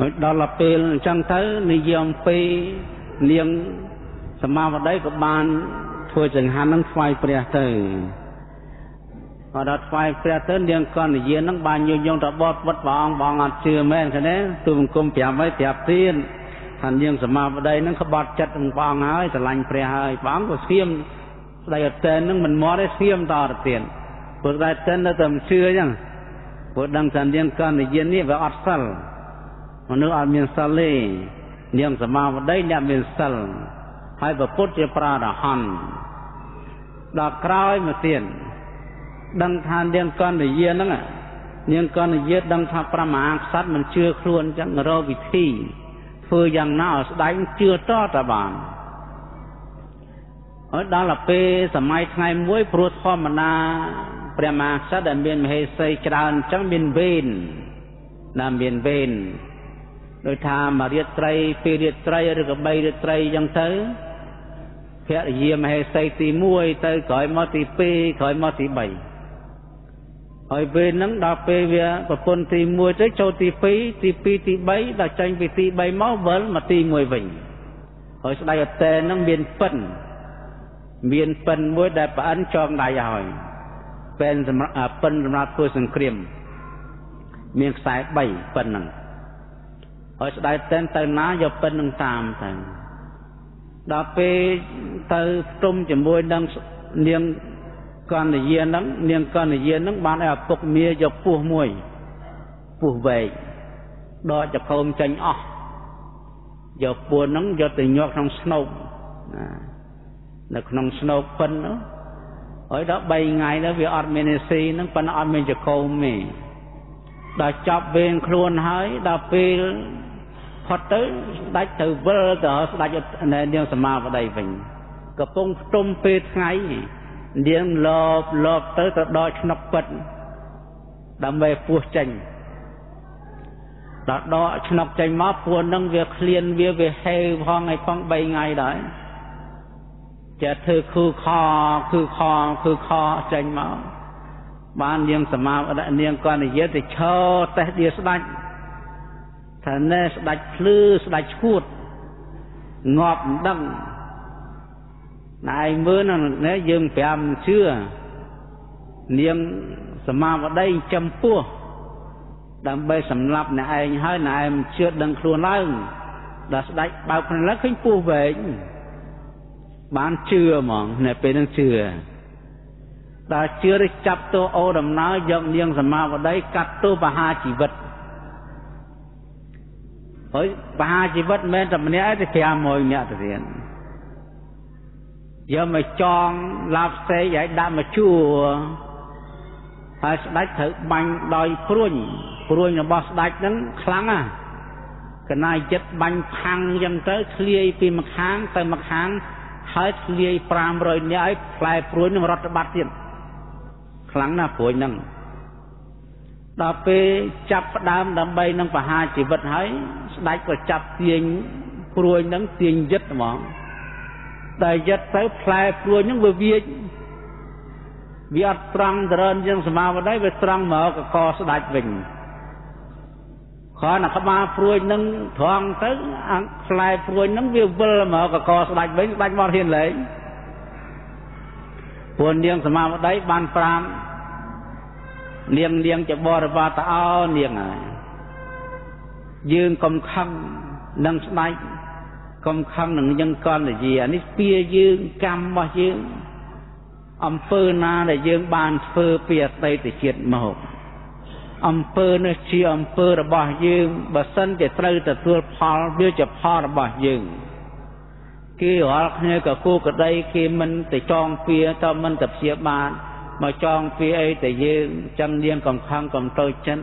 ហើយដល់ពេលអញ្ចឹងទៅនិយមពីនាងសមាវតីក៏បានធ្វើចង្ហាន់នឹងថ្វាយព្រះទៅក៏ដល់ថ្វាយព្រះទៅនាងកណ្ដយានឹងបានញុយញងតបតវត្តព្រះអង្គបងអត់ជឿមែនឃើញទេទូបង្គំ5ហើយប្រាប់ទៀតថានាងសមាវតីនឹងក្បត់ចិត្តនឹងព្រះអង្គហើយស្រឡាញ់ព្រះហើយព្រះអង្គក៏ស្គៀមស្ដីអត់តែននឹងមិនមកទេស្គៀមតទៅទៀតព្រោះតែតែននៅតែមិនជឿអញ្ចឹងព្រោះដឹងថានាងកណ្ដយានេះវាអត់សិល មនុស្សអត់មានសិលទេនាងសមាវតីអ្នកមានសិលហើយប្រពុតជាប្រារហន្តដល់ក្រោយមកទៀតដឹងថានាងកណ្ដយាហ្នឹងនាងកណ្ដយាដឹងថាប្រមហាក្សត្រមិនជឿខ្លួនអញ្ចឹងរកវិធីធ្វើយ៉ាងណាឲ្យស្ដេចជឿតតបានហើយដល់ពេលសម័យថ្ងៃមួយព្រោះធម្មតាព្រះមហាក្សត្រដែលមានមហេសីច្រើនអញ្ចឹងមានវេនណាមានវេន ដោយថាមួយរាត្រីពីររាត្រីឬក៏3រាត្រីអញ្ចឹងទៅភរិយាមហេសីទី1ទៅក្រោយមកទី2ក្រោយមកទី3ហើយពេលហ្នឹងដល់ពេលវាប្រពន្ធទី1ទៅចូលទី2ទី2ទី3ដល់ចេញពីទី3មកវិលមកទី1វិញហើយស្ដេចអតេហ្នឹងមានពិនមានពិនមួយដែលប្រអិនចងដៃហើយពេលសម្រាប់ពិនសម្រាប់ធ្វើសង្គ្រាម មានខ្សែ3ពិនហ្នឹង ហើយស្ដេចតែនទៅណាយកពិននឹងតាមទៅដល់ពេលទៅផ្ទុំជាមួយនឹងនាងកណ្ដយានឹងនាងកណ្ដយានឹងបានឲ្យឪពុកមាយកពោះមួយពោះវែកដកចកោមចេញអស់យកពោះនឹងយកទៅញាក់ក្នុងស្នូកនៅក្នុងស្នូកពិននោះហើយដល់3ថ្ងៃទៅវាអត់មាននេស៊ីនឹងប៉ុន្តែអត់មានចកោមទេដល់ចាប់វេនខ្លួនហើយដល់ពេល ផុតទៅស្ដេចទៅវិលទៅស្ដេចនាងសមាបតីវិញកំពុងផ្ទុំពេលថ្ងៃនាងលបលបទៅទៅដល់ឆ្នុកពិតដើម្បីពោះចេញដល់ដកឆ្នុកចេញមកពួននឹងវាឃ្លានវាវាហេវផងឲ្យផង3ថ្ងៃដែរចេះធ្វើខឺខគឺខគឺខចេញមកបាននាងសមានាងគាត់និយាយទៅឈរតេះដៀស្ដាច់ ថាណែស្ដាច់ភ្លឺស្ដាច់ឈួតងាប់មិនដឹងណែឯងមើលណែយើងប្រាប់មិនជឿនាងសមាវតីចំពោះដើម្បីសម្លាប់អ្នកឯងហើយណែឯងមិនជឿដឹងខ្លួនឡើងដល់ស្ដាច់បើកភ្នែកឡើងឃើញពោះវែងបានជឿហ្មងនៅពេលហ្នឹងជឿដល់ជឿទៅចាប់ទោអូដំណើរយកនាងសមាវតីកាត់ទោបហាជីវិត ហើយបហាជីវិតមិនមែនតែម្នាក់ទេ500នាក់ទៅទៀតយកមកចងឡាប់ផ្សេងឲ្យដាក់មកជួហើយស្ដេចត្រូវបាញ់ដោយព្រួញព្រួញរបស់ស្ដេចហ្នឹងខ្លាំងណាស់កណាយចិត្តបាញ់ផាំងអញ្ចឹងទៅធ្លាយពីម្ខាងទៅម្ខាងហើយធ្លាយ500នាក់ឲ្យផ្លែព្រួញនឹងរត់បាត់ទៀតខ្លាំងណាស់ព្រួញហ្នឹង ដល់ពេលចាប់ផ្ដើមដើម្បីនឹងបហាជីវិតហើយស្ដេចក៏ចាប់ទាញព្រួយនឹងទាញយឹតហ្មងតែយឹតទៅផ្លែព្រួយនឹងវាវាវាអត់ត្រង់ដរិនជាងសមាវតីវាត្រង់មកកកស្ដេចវិញគ្រាន់តែក្បាលព្រួយនឹងត្រង់ទៅអាផ្លែព្រួយនឹងវាវិលមកកកស្ដេចវិញស្ដេចមកហ៊ានលែងព្រោះនាងសមាវតីបានប្រាំ នាងនាងជាបរិវាតអោនាងហើយយើងកុំខឹងនឹងស្ដេចកុំខឹងនឹងយើងកលយានេះពៀយើងកម្មរបស់យើងអំពើណាដែលយើងបានធ្វើពីអតីតជាតិមកអំពើនេះជាអំពើរបស់យើងបើសិនជាត្រូវទទួលផលវាជាផលរបស់យើងគេរាល់គ្នាក៏គូក្តីគេមិនទៅចងពៀតមិនទៅព្យាបាល មកចងពីអីតែយើងចឹងនាងកំខំកំតូចចិន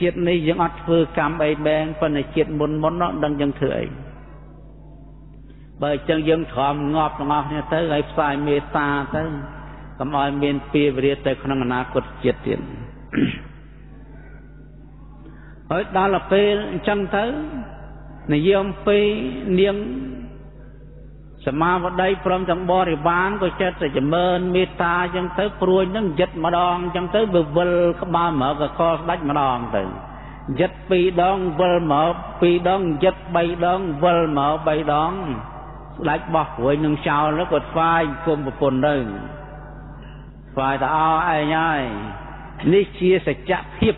ជាតិនេះយើងអត់ធ្វើកម្មអីបែងប៉ុន្តែជាតិមុនមុននោះដឹងយើងធ្វើអីបើអញ្ចឹងយើងទ្រាំងាប់ទាំងអស់គ្នាទៅហើយផ្សាយមេត្តាទៅកុំឲ្យមានពីវិរិយទៅក្នុងអនាគតជាតិទៀតហើយដល់ពេលអញ្ចឹងទៅនិយមពីនាង សមាវតីព្រមទាំងបរិវារក៏ចិត្តតែចម្រើនមេត្តាអញ្ចឹងទៅព្រួយនឹងយិតម្ដងអញ្ចឹងទៅវាវិលក្បាលមកកកស្ដាច់ម្ដងទៅយិត2ដងវិលមក2ដងយិត3ដងវិលមក3ដងស្ដាច់បោះព្រួយនឹងចោលក៏ស្វាយគុំប្រពន្ធទៅស្វាយទៅអោឯងហើយនេះជាសច្ចភាព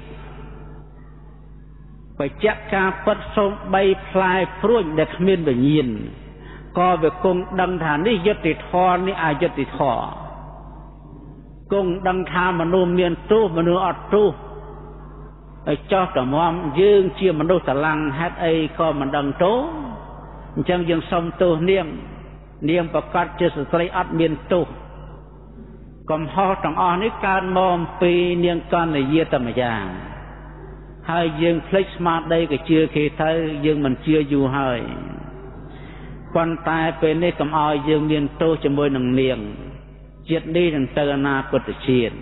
បច្ចៈការពិតសូម្បីផ្លែព្រួយដែលគ្មានវិញ្ញាណ ក៏វាគង់ដឹងថានេះយុត្តិធម៌នេះអយុត្តិធម៌គង់ដឹងថាមនុស្សមានទោសមនុស្សអត់ទោសឲ្យចោះតម្រាំយើងជាមនុស្សស្រឡាំងហេតុអីក៏មិនដឹងទោសអញ្ចឹងយើងសុំទោសនាងនាងប្រកាសជាស្ត្រីអត់មានទោសកំហុសទាំងអស់នេះកើតមកអំពីនាងកណ្ដយាតែម្យ៉ាងហើយយើងភ្លេចស្មារតីក៏ជឿគេទៅយើងមិនជឿយូរហើយ ប៉ុន្តែពេលនេះកុំឲ្យយើងមានទោសជាមួយនឹងនាងជាតិនេះនឹងទៅអនាគតជាតិ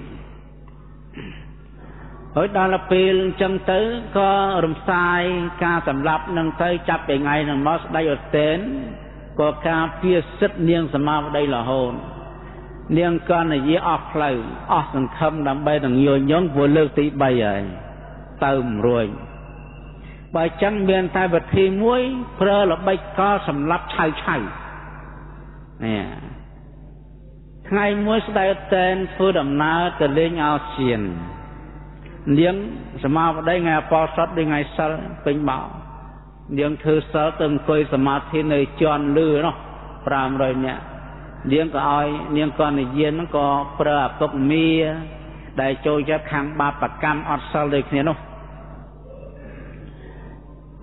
ហើយដល់ពេលអញ្ចឹងទៅក៏រំសាយការសម្លាប់នឹងទៅចាប់ពីថ្ងៃនឹងមកស្ដេចអតេនក៏ការពារសិទ្ធនាងសមាវតីរហូតនាងកណ្ដយាអស់ផ្លូវអស់សង្ឃឹមដើម្បីនឹងយល់ញងព្រោះលើកទី3ហើយទៅមិនរួច បើចឹងមានតែវិធីមួយប្រើល្បិចកលសម្រាប់ឆៅឆៅនេះថ្ងៃមួយស្ដេចតែនធ្វើដំណើរទៅលេងអោសៀននាងសមាបតីថ្ងៃអបោសតដូចថ្ងៃសិលពេញមកនាងធ្វើសិលទៅអង្គុយសមាធិនៅជន់លឺនោះ500នាក់នាងក៏ឲ្យនាងកននិយានហ្នឹងក៏ប្រើអពុកមីដែលចូលចិត្តខាងបាបកម្មអត់សិលដូចគ្នានោះ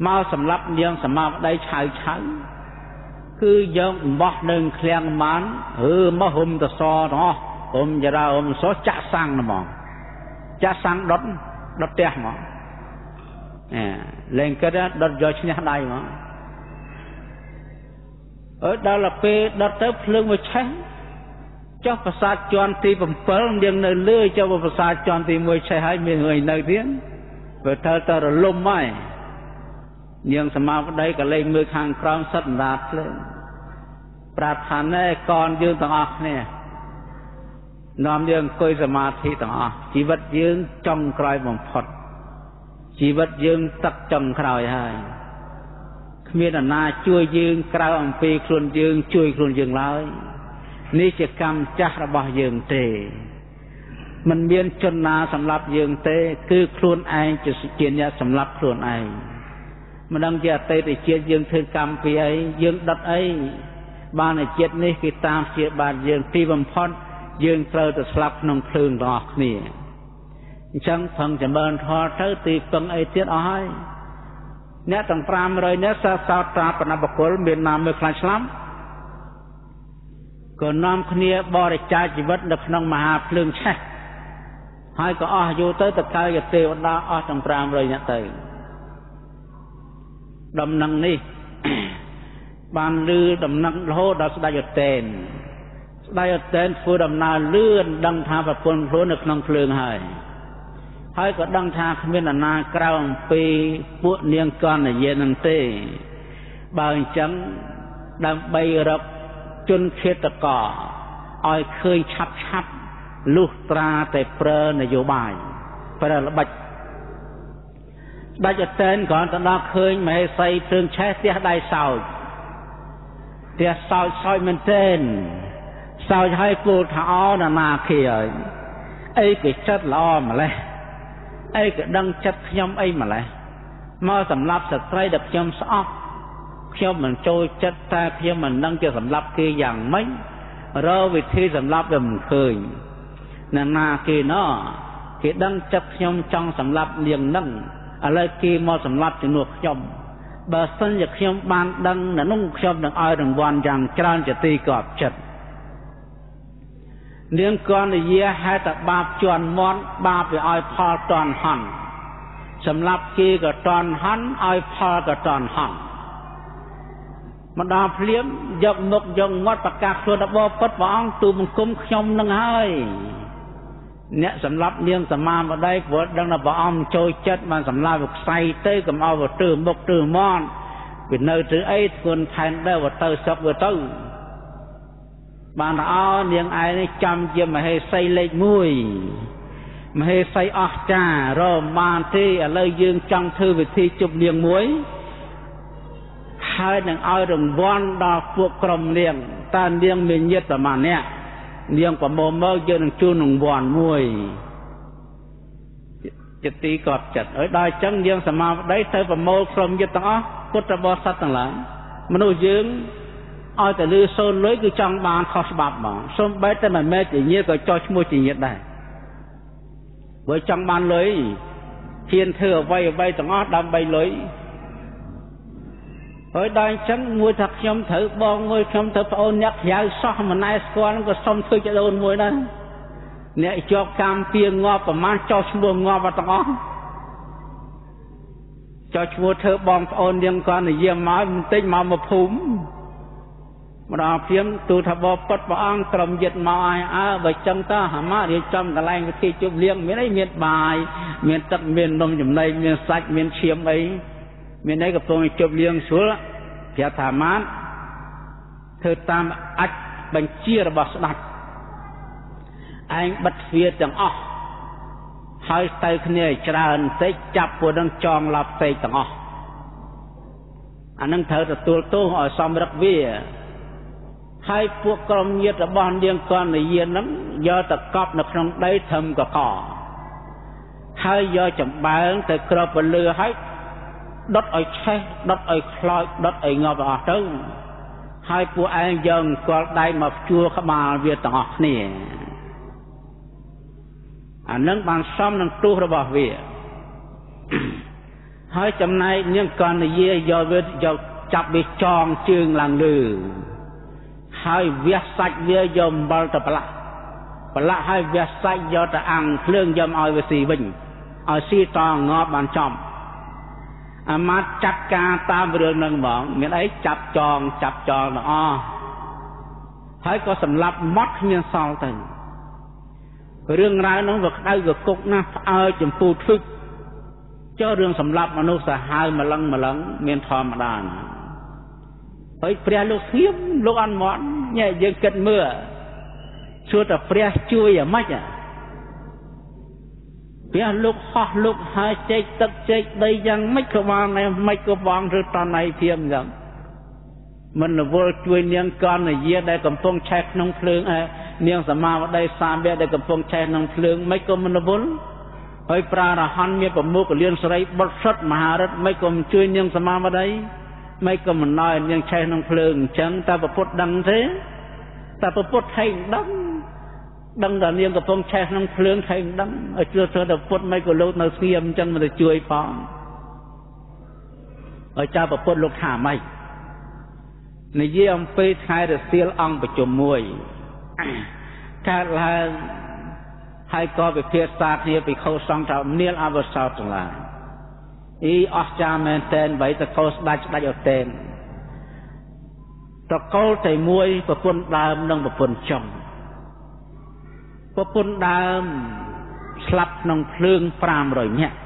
មកសម្រាប់នាងសមាបតីឆៅឆៅគឺយកអំបោះនៅឃ្លាំងម៉ានឬមកហុំតសទាំងអស់ហុំចរាហុំសចាក់សាំងហ្មងចាក់សាំងដុតដុតផ្ទះហ្មងអេលេងគិតដុតយកឈ្នះដៃហ្មងអើដល់ពេលដុតទៅភ្លើងមួយឆេះចុះប្រាសាទជាន់ទី7យើងនៅលើចុះប្រាសាទជាន់ទី1ឆេះហើយមាន người នៅទៀតវាត្រូវតែរលំហើយ នាងសមាប្តីក៏លេងមើលខាងក្រោមសិតអណ្ដាតភ្លើងប្រាប់ថាណែកនយើងទាំងអស់គ្នានាំយើងអង្គុយសមាធិទាំងអស់ជីវិតយើងចុងក្រោយបំផុតជីវិតយើងទឹកចុងក្រោយហើយគ្មានអ្នកណាជួយយើងក្រៅអំពីខ្លួនយើងជួយខ្លួនយើងឡើយនេះជាកម្មចាស់របស់យើងទេมันមានជនណាសម្រាប់យើងទេ គឺខ្លួនឯងជាជាអ្នកសម្រាប់ខ្លួនឯង មិនដឹងជាអតីតជាតិយើងធ្វើកម្មពីអីយើងដុតអីបានជាតិនេះគេតាមជាបានយើងទីបំផុតយើងត្រូវទៅស្លាប់ក្នុងភ្លើងទាំងអស់គ្នាអញ្ចឹងផឹងចម្រើនធម៌ទៅទីពឹងអីទៀតអស់ហើយអ្នកទាំង500នាក់សើសោតត្រាបណបកុលមាននាមមើលខ្លាចស្លាប់ក៏នាំគ្នាបរិច្ចាគជីវិតនៅក្នុងមហាភ្លើងឆេះហើយក៏អស់យូរទៅតកើយទេវតាអស់ទាំង500នាក់ទៅ ដំណឹងនេះ បានលឺដំណឹងរហូតដល់ស្ដេចឧតេនស្ដេចឧតេនធ្វើដំណើរលឿនដឹងថាប្រពន្ធខ្លួននៅក្នុងភ្លើងហើយហើយក៏ដឹងថាគ្មានអាណាក្រៅអំពីពួកនាងកណ្ដយានឹងទេ បើអញ្ចឹងដើម្បីរកជនឃាតកឲ្យឃើញឆាប់ឆាប់លុះត្រាតែប្រើនយោបាយប្រើល្បិច ដាច់អតេនគ្រាន់តែដល់ឃើញមហេសីភ្លើងឆេះផ្ទះដៃសោចផ្ទះសោចសោចមែនទែនសោចឲ្យពោលថាអនណាគេហើយអីគេចិត្តល្អម្លេះអីក៏ដឹងចិត្តខ្ញុំអីម្លេះមកសម្រាប់ស្ត្រីដែលខ្ញុំស្អប់ខ្ញុំមិនចូលចិត្តតែខ្ញុំមិនដឹងជាសម្រាប់គេយ៉ាងម៉េចរកវិធីសម្រាប់វាមិនឃើញណាណាគេណោះគេដឹងចិត្តខ្ញុំចង់សម្រាប់នាងនឹង ឥឡូវគេមកសម្លាប់ជំនួសខ្ញុំបើសិនជាខ្ញុំបានដឹងនៅនោះខ្ញុំនឹងឲ្យរង្វាន់យ៉ាងច្រើនជាទីកប់ចិត្តនាងកននិយាហេតុតែបាបជន់មន់បាបវាឲ្យផលតន់ហន់សម្រាប់គេក៏តន់ហន់ឲ្យផលក៏តន់ហន់ម្ដងភ្លាមយកមុខយកមាត់ប្រកាសខ្លួនដល់បពុតព្រះអង្គទូបង្គំខ្ញុំនឹងហើយ អ្នកសម្រាប់នាងសមាបតីព្រោះដឹងថាព្រះអង្គចូលចិត្តបានសម្លាប់ខ្សែទៅកុំឲ្យវាទើមុខទើមាត់វានៅទៅអីធ្ងន់ថែនដែរវាទៅសឹកវាទៅបានថាអោនាងឯងនេះចាំជាមហេសីលេខ1មហេសីអស្ចាររមបានទេឥឡូវយើងចង់ធ្វើវិធីជប់លៀងមួយហើយនឹងឲ្យរង្វាន់ដល់ពួកក្រុមនាងតើនាងមានញាតិប្រមាណអ្នក នាងប្រមូលមកយើងនឹងជូនរង្វាន់មួយចិត្តទីកត់ចិត្តហើយដល់អញ្ចឹងយើងសមាបតីទៅប្រមូលក្រុមញាតិទាំងអស់ពុទ្ធបរិស័ទទាំងឡាយមនុស្សយើងឲ្យតែលឺសូនលុយគឺចង់បានខុសច្បាប់ហ្មងសូម្បីតែមិនមែនជាញាតិក៏ចោះឈ្មោះជាញាតិដែរបើចង់បានលុយហ៊ានធ្វើអ្វីអ្វីទាំងអស់ដើម្បីលុយ ហើយដល់អញ្ចឹងមួយថាខ្ញុំត្រូវបងមួយខ្ញុំត្រូវប្អូនអ្នកក្រៅសោះមិនណែស្គាល់ក៏សុំធ្វើចដូនមួយដែរអ្នកជាប់កម្មពៀងាប់ប្រមាណចោះឈ្មោះងាប់ទាំងអស់ចោះឈ្មោះធ្វើបងប្អូននាងគាត់និយាយមកបន្តិចមកមកភូមិម្ដងព្រាមទូថាបពុតព្រះអង្គក្រុមយិតមកឲ្យអើបើចឹងតើហមារៀបចំកន្លែងពិធីជប់លៀងមានអីមានបាយមានទឹកមាននំចំណីមានសាច់មានឈាមអី មានអីកំពុងជប់លៀងស្រួលប្រាប់ថាម៉ានធ្វើតាមអាចបញ្ជារបស់ស្ដេចឯងបិទទ្វារទាំងអស់ហើយទៅគ្នាច្រើនបន្តិចចាប់ពួកនឹងចងឡប់ផ្សេងទាំងអស់អានឹងត្រូវទទួលទោសឲ្យសំរឹកវាហើយពួកក្រុមញាតិរបស់នាងកនយានហ្នឹងយកទៅកប់នៅក្នុងដីធឹមកកហើយយកចំបើងទៅគ្របពលឺហើយ ដុតឲ្យឆេះដុតឲ្យខ្លោចដុតឲ្យងាប់អស់ទៅហើយពួកឯងយកអង្គលដៃមកជួក្បាលវាទាំងអស់គ្នាអានឹងបានសំនឹងទោសរបស់វាហើយចំណែកនាងកណ្ដយាយកវាយកចាប់វាចងជើងឡើងលើហើយវះសាច់វាយកអំបិលទៅប្រឡាក់ប្រឡាក់ហើយវះសាច់យកទៅអាំងភ្លើងយកឲ្យវាស៊ីវិញឲ្យស៊ីតងប់បានចំ អាមាត្យចាត់ការតាមរឿងនឹងហ្មងមានអីចាប់ចងចាប់ចងទាំងអស់ហើយក៏សម្លាប់ម៉ត់គ្មានសល់ទៅរឿងរ៉ាវនោះវាក្តៅកគុកណាស់ផ្អើលចម្ពូធឹកចុះរឿងសម្លាប់មនុស្សសាហាវម្លឹងម្លឹងមានធម្មតាណាហើយព្រះលោកស្ងៀមលោកអត់មាត់ញ៉ែយើងគិតមើលសួរតែព្រះជួយអាម៉េច ព្រះលោកហោះលោកហើយចេកទឹកចេកដីយ៉ាងម៉េចក៏បានដែរម៉េចក៏បងឬតណៃធៀមយ៉ាងមិនរវល់ជួយនាងកនយាដែលកំពុងឆេះក្នុងភ្លើងឯនាងសមាវតីសាមៈដែលកំពុងឆេះក្នុងភ្លើងម៉េចក៏មិនរវល់ហើយប្រារហ័នមានប្រមុខលៀនស្រីបុតសុតមហារិទ្ធម៉េចក៏មិនជួយនាងសមាវតីម៉េចក៏មិនណយនាងឆេះក្នុងភ្លើងអញ្ចឹងតើពុទ្ធដឹងទេតើពុទ្ធថៃដឹង ដឹងថានាងកំពុងឆេះក្នុងភ្លើងថៃដឹងឲ្យជឿធ្វើតែពុទ្ធមិនក៏លោកនៅស្ងៀមអញ្ចឹងមិនទៅជួយផងឲ្យចៅពុទ្ធលោកថាម៉េចនិយាយអំពីថ្ងៃរសៀលអង្គប្រជុំមួយកើតឡើងហើយក៏វិភាសាគ្នាពីខោសង្ឃថានាលអវសោតទាំងឡាយអីអស្ចារ្យមែនតែនបីតកោស្ដាច់ស្ដាច់អត់តែនតកូលតែមួយប្រពន្ធដើមនិងប្រពន្ធចុង ប្រពន្ធដើមស្លាប់ក្នុងភ្លើង500នាក់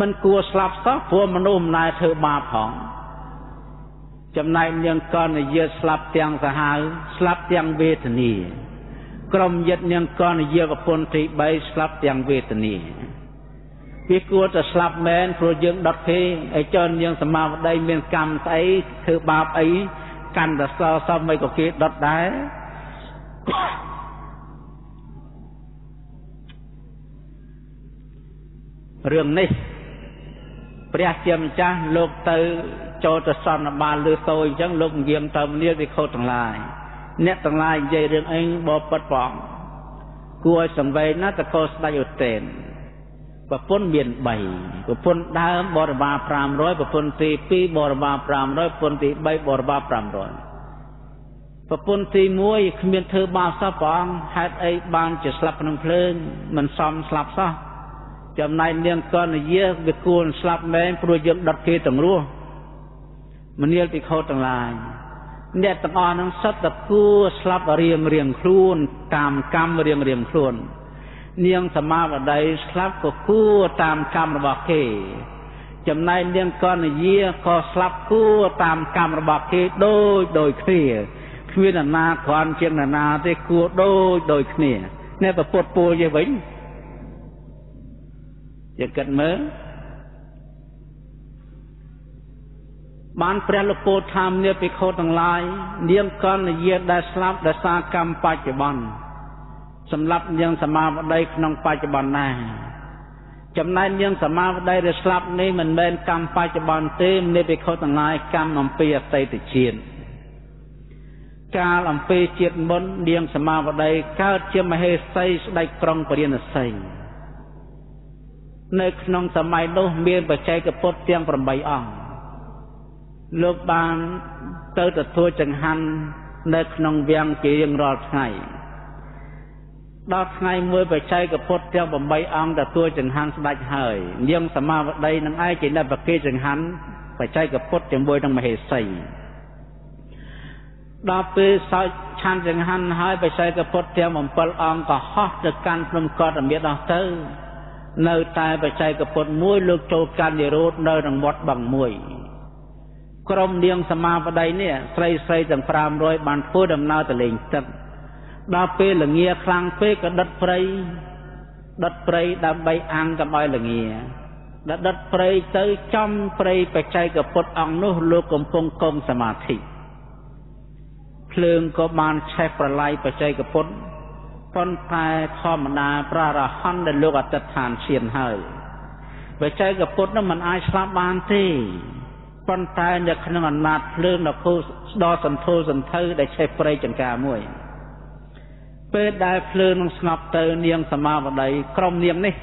មិនគួរស្លាប់សោះព្រោះមនុស្សម្នាធ្វើបាបផងចំណែកនាងកនយាស្លាប់ទាំងសាហាវស្លាប់ទាំងវេទនាក្រុមយិត្តនាងកនយាប្រពន្ធទី3ស្លាប់ទាំងវេទនាវាគួរតែស្លាប់មែនព្រោះយើងដុតគេឲ្យចនយើងសមាវតីមានកម្មស្អីធ្វើបាបអីកាន់តែសសមមិនក៏គេដុតដែរ រឿងនេះព្រះជាម្ចាស់លោកទៅចូលទៅសន្និបាតលើសូរអញ្ចឹងលោកងៀមទៅនាវិខោទាំងឡាយអ្នកទាំងឡាយនិយាយរឿងអីបបិទ្ធផងគួរឲ្យសង្វេគណាតកោស្ដេចឧទែនប្រពន្ធមាន3ប្រពន្ធដើមបរិវារ500ប្រពន្ធទី2បរិវារ500ប្រពន្ធទី3បរិវារ500ប្រពន្ធទី1គ្មានធ្វើបាបសោះព្រះអង្គហេតុអីបានជាស្លាប់ក្នុងភ្លើងមិនសមស្លាប់សោះ ចំណែកនាងកនយាវាគួរស្លាប់មែនព្រោះយើងដុតគេទាំងរស់មនាលពិខុទាំងឡាយអ្នកទាំងអស់នឹងសុទ្ធតែគួរស្លាប់រៀងរៀងខ្លួនតាមកម្មរៀងរៀងខ្លួន នាងសមាវតីស្លាប់ក៏គួរតាមកម្មរបស់គេ ចំណែកនាងកនយាក៏ស្លាប់គួរតាមកម្មរបស់គេដូចដូចគ្នាគ្មានណាគ្រាន់ជាងណាទេគួរដូចដូចគ្នានេះប្រពុតពួលយើងវិញ យើងគិតមើលបានព្រះលោកពោលថាមនាភិក្ខុទាំងឡាយនាងកណ្ដយាដែលស្លាប់ដោយសារកម្មបច្ចុប្បន្នសម្រាប់នាងសមាវតីក្នុងបច្ចុប្បន្នណាចំណែកនាងសមាវតីដែលស្លាប់នេះមិនមែនកម្មបច្ចុប្បន្នទេនាភិក្ខុទាំងឡាយកម្មអំពីអតីតជាតិកាលអំពីជាតិមុននាងសមាវតីកើតជាមហេសីស្ដេចក្រុងពរាណសី នៅក្នុងសម័យនោះមានបច្ចេកពុទ្ធទាំង8អង្គលោកបានទៅទទួលចង្ហាន់នៅក្នុងវាំងជារៀងរាល់ថ្ងៃដល់ថ្ងៃមួយបច្ចេកពុទ្ធទាំង8អង្គទទួលចង្ហាន់ស្ដេចហើយនាងសមាវតីនឹងឯងជាអ្នកប្រគេចង្ហាន់បច្ចេកពុទ្ធជាមួយនឹងមហេសីដល់ពេលសោចឆាន់ចង្ហាន់ហើយបច្ចេកពុទ្ធទាំង7អង្គក៏ហោះទៅកាន់ភ្នំកតមាដោះទៅ នៅតែបច្ចេកពុទ្ធមួយលោកចូលកាន់និរោធនៅក្នុងវត្តបឹងមួយក្រុមនាងសមាបតីនេះស្រីស្រីទាំង500បានធ្វើដំណើរទៅលេងទឹកដល់ពេលលងាខ្លាំងពេកក៏ដិតព្រៃដិតព្រៃដើម្បីអាំងកុំឲ្យលងាដល់ដិតព្រៃទៅចំព្រៃបច្ចេកពុទ្ធអង្គនោះលោកកំពុងកងសមាធិភ្លើងក៏បានឆេះប្រឡាយបច្ចេកពុទ្ធ ប៉ុន្តែធម្មតាប្រារហន្តដែលលោកអតិដ្ឋានឈានហើយបច្ចេកពុទ្ធនោះមិនអាចស្លាប់បានទេប៉ុន្តែនៅក្នុងអំណាចភ្លើងដ៏គូស្ដោសន្ធោសន្ធៅដែលឆេះព្រៃចង្ការមួយពេលដែលភ្លើងនឹងស្ងប់ទៅនាងសមាវតីក្រុមនាងនេះ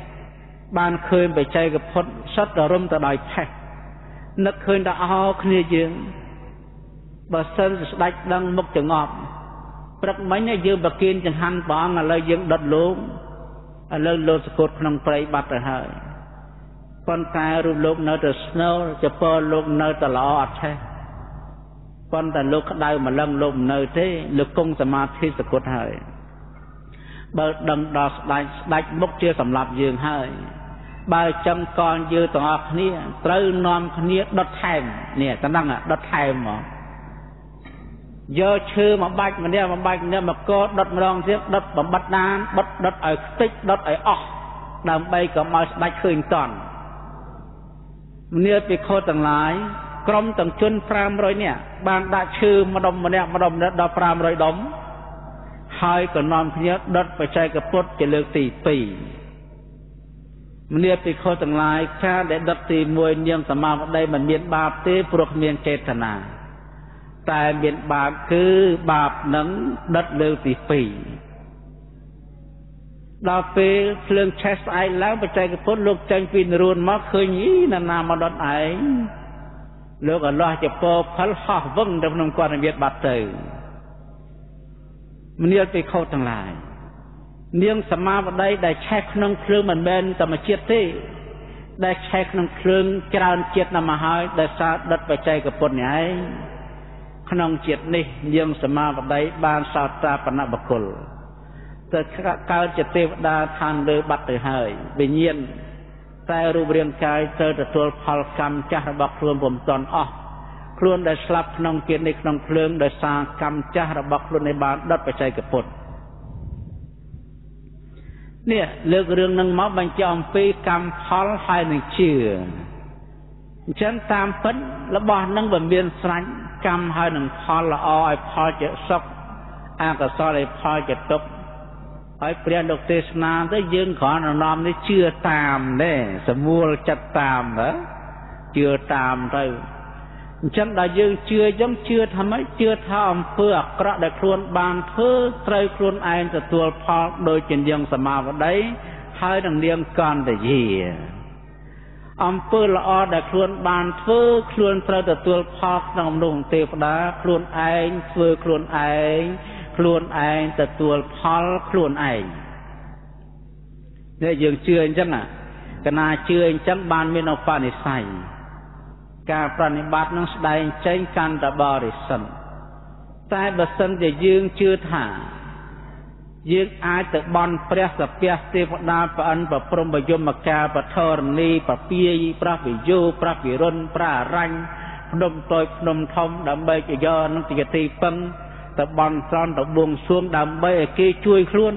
បានឃើញបច្ចេកពុទ្ធសិតរំទៅដោយឆេះនឹកឃើញថាអោគ្នាយើងបើសិនស្ដេចដឹងមុខចងប់ ព្រឹកមិញយើងប្រគិនចង្ហាន់ព្រះអង្គឥឡូវយើងដុតលោកឥឡូវលោកសកត់ក្នុងព្រៃបាត់ទៅហើយប៉ុន្តែរូបលោកនៅតែស្នូលចពរលោកនៅតែល្អអត់ឆេះប៉ុន្តែលោកក្តៅម្លឹងលោកមិននៅទេលោកគង់សមាធិសកត់ហើយបើដឹងដល់ស្ដេចស្ដេចមុខជាសម្រាប់យើងហើយបើចឹងកនយើងទាំងអស់គ្នាត្រូវនាំគ្នាដុតថែមនេះតំណឹងដុតថែមមក យកឈើមកបាច់ម្នាក់មកបាច់ម្នាក់មកកដុតម្ដងទៀតដុតបំបត្តិដានបិទដុតឲ្យខ្ទេចដុតឲ្យអស់ដើម្បីកុំឲ្យស្ដេចឃើញតន់មនាភិក្ខុទាំងឡាយក្រុមទាំងជន500នាក់បានដាក់ឈើម្ដុំម្នាក់ម្ដុំដល់500ដុំហើយក៏នាំគ្នាដុតបច្ចេកពុទ្ធជាលើកទី2មនាភិក្ខុទាំងឡាយការដែលដុតទី1នាងសមាវតីមិនមានបាបទេព្រោះមានចេតនា តែមានបាបគឺបាបនឹងដិតលើទី2ដល់ពេលភ្លើងឆេះស្អែកឡើងបច្ចេកពុទ្ធលោកចេញពីនរួនមកឃើញយីណានាមកដុតឯងលោកអលាស់ចពោផលហោះវឹងទៅក្នុងគាត់និយាយបាត់ទៅមនាលពីខុសទាំងឡាយនាងសមាវតីដែលឆេះក្នុងភ្លើងមិនមែនតែមួយជាតិទេ ដែលឆេះក្នុងភ្លើងច្រើនជាតិណាស់មកហើយដែលសារដិតបច្ចេកពុទ្ធនេះឯង ក្នុងជាតិនេះនាងសមាវតីបានសោតតាបណបកុលទៅកើតជាទេវតាឋានលើបាត់ទៅហើយវិញ្ញាណតែរូបរាងកាយទៅទទួលផលកម្មចាស់របស់ខ្លួនពុំទាន់អស់ខ្លួនដែលស្លាប់ក្នុងជាតិនេះក្នុងភ្លើងដោយសារកម្មចាស់របស់ខ្លួននេះបានដុតបច្ចេកពុទ្ធនេះលើករឿងនឹងមកបញ្ជាក់អំពីកម្មផលហើយនឹងជឿអញ្ចឹងតាមពិតរបស់នឹងវាមានស្រាច់ កម្មហើយនឹងផលល្អឲ្យផលជាសុខអកុសលឲ្យផលជាទុក្ខហើយព្រះលោកទេសនាទៅយើងគ្រាន់តែនាំនេះជឿតាមទេសមូលចិត្តតាមណាជឿតាមទៅអញ្ចឹងដល់យើងជឿអញ្ចឹងជឿថាម៉េចជឿថាអំពើអាក្រក់ដែលខ្លួនបានធ្វើត្រូវខ្លួនឯងទទួលផលដោយជានាងសមាវតីហើយនឹងនាងកន្តយា អំពើល្អដែលខ្លួនបានធ្វើខ្លួនត្រូវទទួលផលក្នុងមនុស្សទេវតាខ្លួនឯងធ្វើខ្លួនឯងខ្លួនឯងទទួលផលខ្លួនឯងនេះយើងជឿអញ្ចឹងកណាជឿអញ្ចឹងបានមានឧបនិស្ស័យការប្រណិប័តនឹងស្ដែងចេញកាន់តែបរិសុទ្ធតែបើសិនជាយើងជឿថា យើងអាចទៅបន់ព្រះសពះទេវតាប្រអិនប្រព្រំបយមកាបធរណីប្រពាយប្រះវិយោប្រះវិរុនប្រះអរញ្ញភ្នំតូចភ្នំធំដើម្បីជាយកនឹងជាទីពឹងទៅបន់ស្រន់ទៅបួងសួងដើម្បីឲ្យគេជួយខ្លួន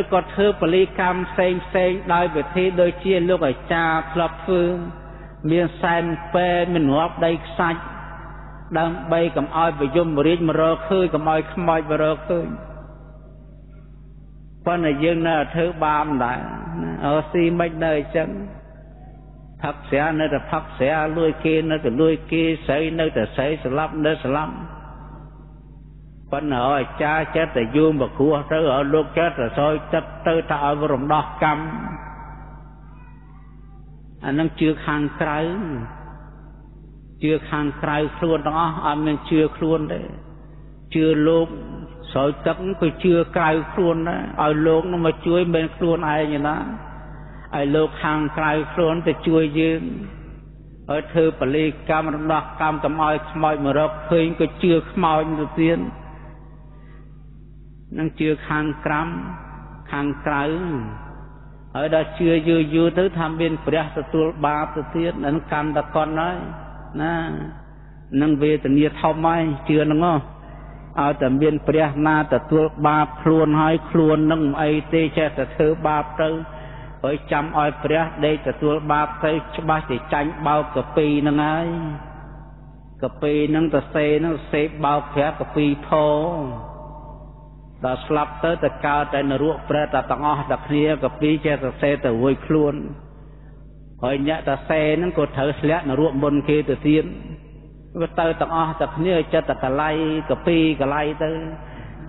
ឬក៏ធ្វើពលីកម្មផ្សេងផ្សេងដោយវិធីដូចជាលោកអាចារ្យធ្លាប់ធ្វើមានសែនពេមានរាប់ដីខ្សាច់ ដើម្បីកុំឲ្យប្រយមរាជមករកឃើញកុំឲ្យខ្មោចមករកឃើញប៉ុន្តែយើងនៅធ្វើបាបដែរអូស៊ីមិននៅអញ្ចឹងផឹកស្រានៅតែផឹកស្រាលួយគេនៅតែលួយគេស្រីនៅតែស្រីស្លាប់នៅស្លាប់ប៉ុន្តែអាចារ្យចិត្តតែយូមកគ្រោះទៅឲ្យលោកចិត្តតែសោយទឹកទៅថាឲ្យរំដោះកម្មអានឹងជឿខាងក្រៅ ជឿខាងក្រៅខ្លួនទាំងអស់អត់មានជឿខ្លួនទេជឿលោកស្រោចទឹកក៏ជឿក្រៅខ្លួនដែរឲ្យលោកនឹងមកជួយមិនខ្លួនឯងណាឲ្យលោកខាងក្រៅខ្លួនទៅជួយយើងឲ្យធ្វើបលីកម្មរំដោះកម្មកុំឲ្យខ្មោចមករកឃើញក៏ជឿខ្មោចទៅទៀតនឹងជឿខាងក្រំខាងក្រៅហើយដល់ជឿយូរយូរទៅថាមានព្រះទទួលបាបទៅទៀតនឹងកម្មតកុនហើយ ណានឹងវេទនាធំហើយជឿហ្នឹងហ៎ឲ្យតែមានព្រះណាទទួលបាបខ្លួនហើយខ្លួននឹងអីទេចេះតែធ្វើបាបទៅហើយចាំឲ្យព្រះដេកទទួលបាបទៅច្បាស់តែចាញ់បោកកពីហ្នឹងហើយកពីហ្នឹងទៅសេហ្នឹងសេបោកព្រះកពីផោដល់ស្លាប់ទៅទៅកើតតែនរកប្រែតទាំងអស់តែគ្នាកពីចេះតែសេទៅរួយខ្លួន ហើយអ្នកតាសេហ្នឹងក៏ត្រូវធ្លាក់នរកមុនគេទៅទៀតវាទៅទាំងអស់តែគ្នាចិត្តតែកលៃកពីកលៃទៅ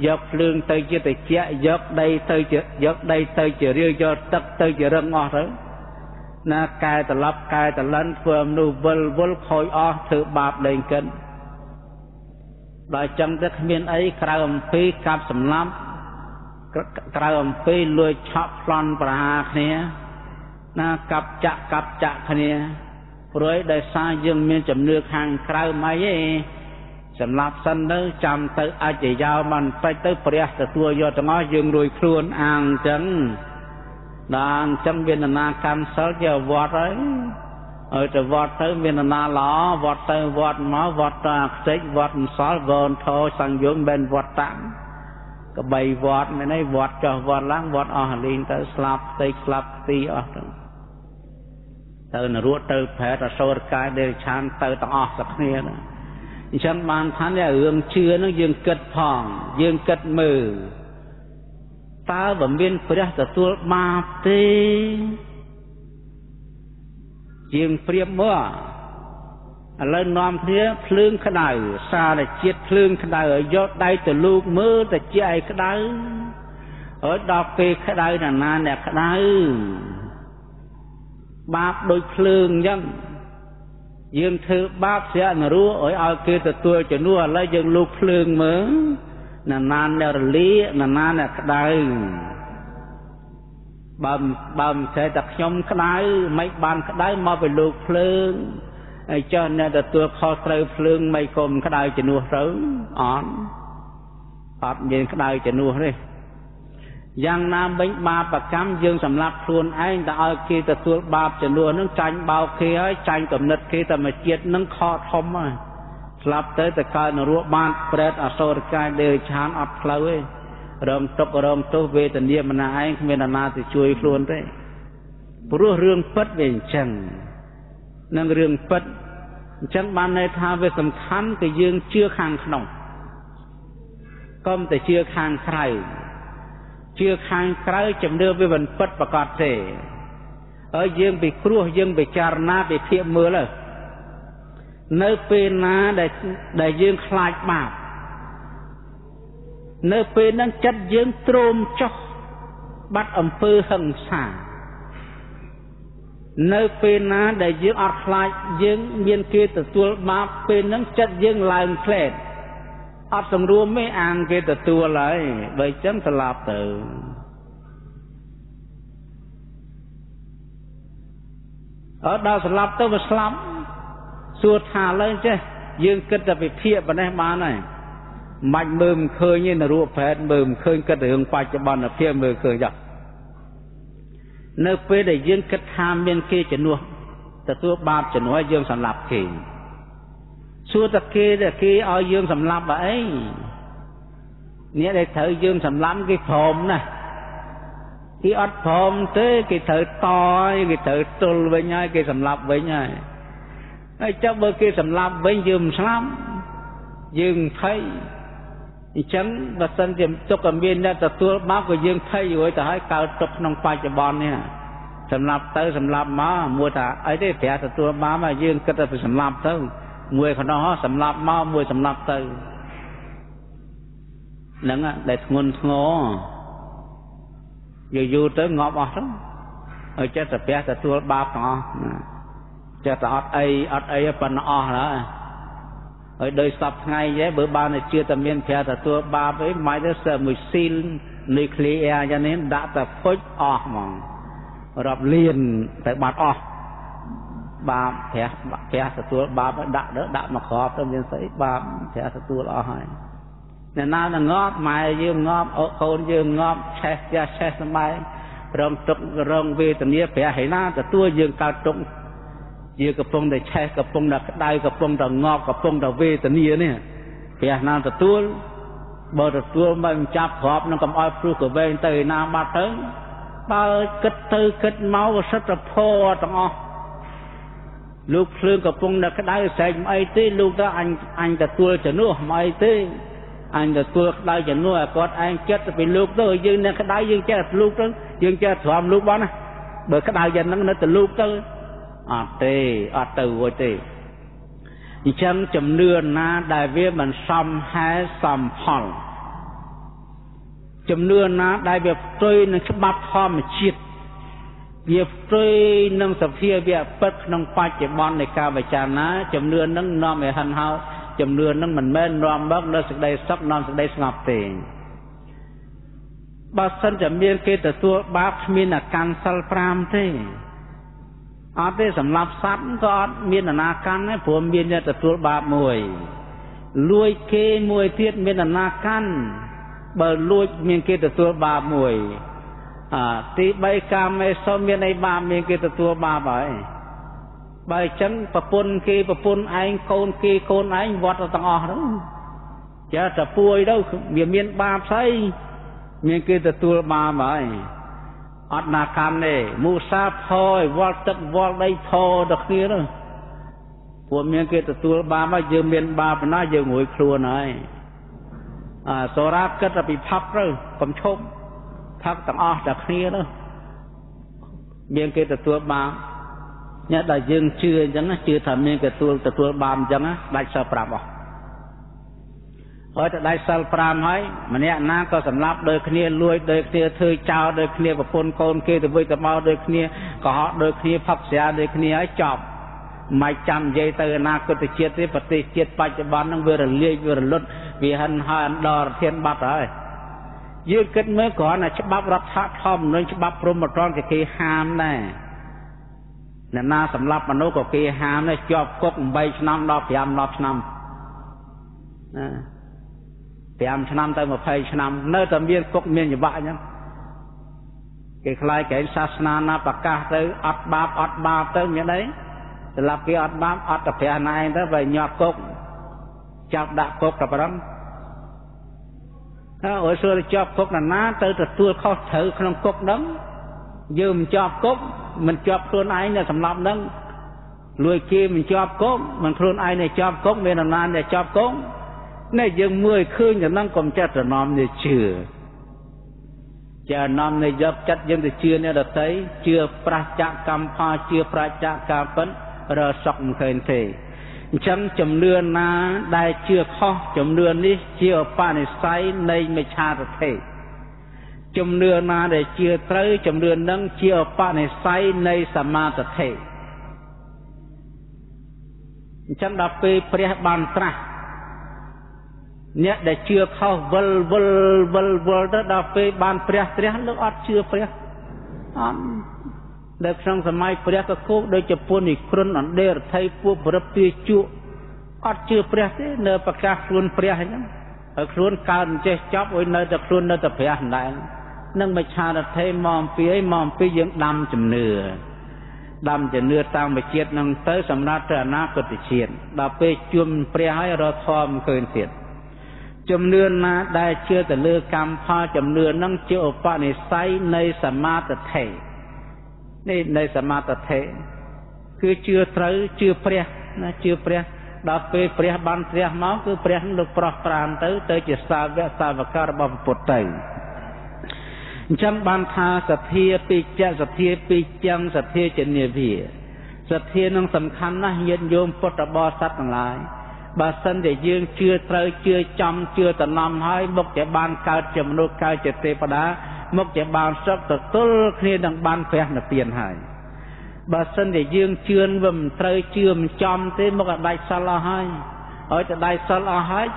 យកភ្លើងទៅជាតិចយកដីទៅជាយកដីទៅជារាវយកទឹកទៅជារឹងអស់ទៅណាកែត្រឡប់កែត្រឡិនធ្វើមនុស្សវិលវល់ខូចអស់ធ្វើបាបលែងកិនដល់ចឹងទៅគ្មានអីក្រៅអំពីកាប់សម្លាប់ក្រៅអំពីលួចឆក់ប្លន់ប្រហារគ្នា ណាកាប់ចាក់កាប់ចាក់គ្នាព្រួយដោយសារយើងមានជំនឿខាងក្រៅមិនអីសម្រាប់សិនទៅចាំទៅអច្ចយោមិនពេចទៅព្រះទទួលយកទាំងអស់យើងរួយខ្លួនអាងអញ្ចឹងដល់អញ្ចឹងមានណាកម្មសិលជាវត្តហើយឲ្យទៅវត្តទៅមានណាល្អវត្តទៅវត្តមកវត្តតាខ្ទេចវត្តសល់វនធោសង្យមមិនវត្តតាំងកបីវត្តមានន័យវត្តចុះវត្តឡើងវត្តអស់លេងទៅស្លាប់ផ្ទៃស្លាប់ទីអស់ទៅ ទៅនរកទៅប្រែតអសូរកាយដេរឆានទៅទាំងអស់សគ្នាណាអញ្ចឹងបានថានេះរឿងជឿនឹងយើងគិតផងយើងគិតមើលតើបើមានព្រះទទួលបាបទេជាងព្រៀបមកឥឡូវនាំគ្នាភ្លើងក្តៅសារជាតិភ្លើងក្តៅឲ្យយកដៃទៅលូកមើលទៅជាឲ្យក្តៅហើយដល់ពេលក្តៅណាណាអ្នកក្តៅ បាបដូចភ្លើងអញ្ចឹងយើងធ្វើបាបស្រាក់នរោឲ្យឲ្យគេទទួលជំនួសឥឡូវយើងលូកភ្លើងមើលណានាអ្នករលាណានាអ្នកក្តៅបើបើមិនចេះតែខ្ញុំក្តៅមិនបានក្តៅមកไปលូកភ្លើងហើយចុះអ្នកទទួលខុសត្រូវភ្លើងមិនក៏មិនក្តៅជំនួសទៅអត់អត់មានក្តៅជំនួសទេ យ៉ាងណាមិញបាបកម្មយើងសម្លាប់ខ្លួនឯងតែឲ្យគេទទួលបាបចំនួននឹងចាញ់បោកគេហើយចាញ់កំណត់គេតែមួយជាតិនឹងខកធំហើយស្លាប់ទៅទៅកើតនរកបានប្រែតអសូរកាយដេរឆានអត់ផ្លូវទេរងទុករងទោសវេទនាម្នាក់ឯងគ្មានអាណាទៅជួយខ្លួនទេព្រោះរឿងពិតវាអញ្ចឹងនឹងរឿងពិតអញ្ចឹងបានន័យថាវាសំខាន់គឺយើងជឿខាងក្នុងកុំតែជឿខាងក្រៅ ជឿខាងក្រៅជំនឿវាមិនពិតប្រកបទេហើយយើងពិគ្រោះយើងពិចារណាពិភាកមើលនៅពេលណាដែលដែលយើងខ្លាចបាបនៅពេលហ្នឹងចិត្តយើងទ្រោមចុះបាត់អំពើហិង្សានៅពេលណាដែលយើងអត់ខ្លាចយើងមានគេទទួលបាបពេលហ្នឹងចិត្តយើងឡើងផ្លែត អត់សម្រួមទេអាងគេទទួលហើយបើចឹងស្លាប់ទៅអត់ដល់ស្លាប់ទៅវាស្លាប់សួរថាឡើយចេះយើងគិតតែវិភាគប៉ុណ្ណេះបានហើយមិនមើលមិនឃើញទេនរੂប្រែតមើលមិនឃើញគិតរឿងបច្ចុប្បន្នភាពមើលឃើញចុះនៅពេលដែលយើងគិតថាមានគេជំនួសទទួលបាបជំនួសយើងសម្លាប់គេ សួរតែគេតែគេឲ្យយើងសម្លាប់អីអ្នកដែលត្រូវយើងសម្លាប់គេព្រមណាស់គេអត់ព្រមទេគេត្រូវតហើយគេត្រូវទល់វិញហើយគេសម្លាប់វិញហើយហើយចុះបើគេសម្លាប់វិញយើងមិនស្លាប់យើងភ័យអញ្ចឹងបើសិនជាទុកឲ្យមានអ្នកទទួលបាបក៏យើងភ័យរួចទៅហើយកើតទុកក្នុងបច្ចុប្បន្ននេះសម្លាប់ទៅសម្លាប់មកមួយថាអីទេប្រាទទួលបាបមកយើងគិតទៅសម្លាប់ទៅ មួយខ្នោះសម្លាប់មកមួយសម្លាប់ទៅហ្នឹងដែលធ្ងន់ធ្ងរយូរយូរទៅងាប់អស់ទៅហើយចិត្តតែប្រាទទួលបាបទាំងអស់ចិត្តតែអត់អីអត់អីប៉ុណ្ណោះអស់ហើយហើយដោយសពថ្ងៃទេបើបានជាតែមានប្រាទទួលបាបអីមិនទៅសើមួយស៊ីលនុយក្លេអ៊ែរយ៉ាងនេះដាក់តែពុចអស់ហ្មងរាប់លានទៅបាត់អស់ បាបព្រះព្រះទទួលបាបដាក់ដាក់មកក្របទៅមានស្អីបាបព្រះទទួលអស់ហើយអ្នកណានឹងងាប់ម៉ែយើងងាប់កូនយើងងាប់ឆេះផ្ទះឆេះសម្បែងរងទុករងវេទនាព្រះហេណាទទួលយើងកើតទុកយើងកំពុងតែឆេះកំពុងតែក្តៅកំពុងតែងាប់កំពុងតែវេទនានេះព្រះណាទទួលបើទទួលមិនចាប់ក្របនឹងកំអល់ព្រោះក៏វែងទៅណាបាត់ទៅបើគិតទៅគិតមកវសិទ្ធភ័រទាំងអស់ លោកភ្លើងកំពុងតែក្តៅស្រែកមិនអីទេលោកទៅអញអញទទួលជំនួសមិនអីទេអញទទួលក្តៅជំនួសឲ្យគាត់ឯងចិត្តទៅលោកទៅយើងនៅក្តៅយើងចេះលោកទៅយើងចេះទ្រាំលោកបងណាបើក្តៅយ៉ាងហ្នឹងនៅទៅលោកទៅអត់ទេអត់ទៅរួចទេអញ្ចឹងជំនឿណាដែលវាមិនសមហេតុសមផលជំនឿណាដែលវាផ្ទុយនឹងច្បាប់ធម្មជាតិ វាផ្ទុយនឹងសភាវៈពិតក្នុងបច្ចុប្បន្ននៃការវិចារណាជំនឿនឹងនាំឲ្យហិនហោជំនឿនឹងមិនមែននាំមកនៅសេចក្តីសុខនាំសេចក្តីស្ងប់ទេបើសិនជាមានគេទទួលបាបគ្មានអាកម្មសិល5ទេអត់ទេសម្រាប់សត្វក៏អត់មានអនាកម្មដែរព្រោះមានអ្នកទទួលបាបមួយលួចគេមួយទៀតមានអនាកម្មបើលួចមានគេទទួលបាបមួយ អាទី3កាមេសុមានអីបាបមានគេទទួលបាបហើយបើអញ្ចឹងប្រពន្ធគេប្រពន្ធឯងកូនគេកូនឯងវត្តទាំងអស់ហ្នឹងចាតែពួយទៅវាមានបាបស្អីមានគេទទួលបាបហើយអត់ណាកម្មទេមូសាផយវល់ទឹកវល់ដីផទៅគ្នាទៅពួកមានគេទទួលបាបហើយយើងមានបាបណាយើងងួយខ្លួនហើយអាសូរ៉ាគិតតែពីផឹកទៅកុំឈប់ ផឹកទាំងអស់តែគ្នាទៅមានគេទទួលបាបអ្នកដែលយើងជឿអញ្ចឹងជឿថាមានគេទទួលទទួលបាបអញ្ចឹងដាច់សិល5អស់ហើយទៅដាច់សិល5ហើយម្នាក់ណាក៏សម្លាប់ដោយគ្នាលួចដោយគ្នាធ្វើចោលដោយគ្នាប្រពន្ធកូនគេទៅវិញទៅមកដោយគ្នាកុហកដោយគ្នាផឹកស្រាដោយគ្នាហើយចប់មិនចាំនិយាយទៅអនាគតជាតិទេប្រទេសជាតិបច្ចុប្បន្នហ្នឹងវារលាយវារលត់វាហិនហើយអន្តរធានបាត់ហើយ យើងគិតមើលគ្រាន់តែច្បាប់រដ្ឋធម្មនុញ្ញច្បាប់ព្រហ្មទណ្ឌគេហាមដែរអ្នកណាសម្លាប់មនុស្សក៏គេហាមដែរជាប់គុក8ឆ្នាំដល់5 10ឆ្នាំណា5ឆ្នាំទៅ20ឆ្នាំ នៅតែមានគុកមានច្បាប់អញ្ចឹងគេខ្លាចកែសាសនាណាប្រកាសទៅអត់បាបអត់បាបទៅមានអីសម្រាប់គេអត់បាបអត់តែព្រះណែឯងទៅបើញាត់គុកចាប់ដាក់គុកតែប៉ុណ្ណឹងហើយ អូសួរជាប់គុកណាណាទៅទទួលខុសត្រូវក្នុងគុកហ្នឹងយើងមិនជាប់គុកមិនជាប់ខ្លួនឯងនៅសម្រាប់ហ្នឹងលួយគេមិនជាប់គុកមិនខ្លួនឯងនៅជាប់គុកមានអំណាចនៅជាប់គុកនេះយើងមើលឃើញទៅហ្នឹងកុំចិត្តរណំនេះជឿចារណំនេះយកចិត្តយើងទៅជឿអ្នកដតីជឿប្រះចាកកម្មផលជឿប្រះចាកការពិតរសក់មិនឃើញទេ អញ្ចឹងជំនឿណាដែលជឿខុសជំនឿនេះជាឧបនិស្ស័យនៃមិច្ឆាទិដ្ឋិជំនឿណាដែលជឿត្រូវជំនឿនឹងជាឧបនិស្ស័យនៃសមាទិដ្ឋិអញ្ចឹងដល់ពេលព្រះបានត្រាស់អ្នកដែលជឿខុសវិលវិលវិលវិលទៅដល់ពេលបានព្រះត្រាស់លោកអត់ជឿព្រះអត់ នៅក្នុងសម័យព្រះកគោដូចជាពុននិគ្រុនអណ្ដេរថៃពួកប្រពាជក់អត់ជឿព្រះទេនៅប្រកាសខ្លួនព្រះអញ្ចឹងហើយខ្លួនកើតអញ្ចេះចប់អុយនៅតែខ្លួននៅតែព្រះអណ្ដែងនឹងមច្ឆារថេមកអំពីអីមកអំពីយើងដាំជំនឿដាំជំនឿតាមវិជាតិនឹងទៅសម្រាប់ទៅអនាគតជាតិដល់ពេលជួមព្រះហើយរកធម៌មិនឃើញទៀតជំនឿណាដែលជឿទៅលើកម្មផលជំនឿនឹងជាឧបនិស្ស័យនៃសមាទិដ្ឋិ នេះនៃសមាទិដ្ឋិគឺជឿត្រូវជឿព្រះណាជឿព្រះដល់ពេលព្រះបានព្រះមកគឺព្រះនឹងប្រោះប្រានទៅ ទៅជាសាវកសាវករបស់ពុទ្ធទៅអញ្ចឹងបានថាសទ្ធាពីចសទ្ធាពីចឹងសទ្ធាជានិវិសទ្ធានឹងសំខាន់ណាស់ញាតិញោមពុទ្ធបរិស័ទទាំងឡាយបើសិនជាយើងជឿត្រូវជឿចំជឿតំណំហើយមុខជាបានកើតជាមនុស្សកើតជាទេវតា មុខជាបានសុខទទួលគ្នានឹងបានព្រះនិព្វានហើយបើសិនជាយើងជឿនវាមិនត្រូវជឿមិនចំទេមុខឲ្យដាច់សិលអស់ហើយឲ្យតែដាច់សិលអស់ហើយ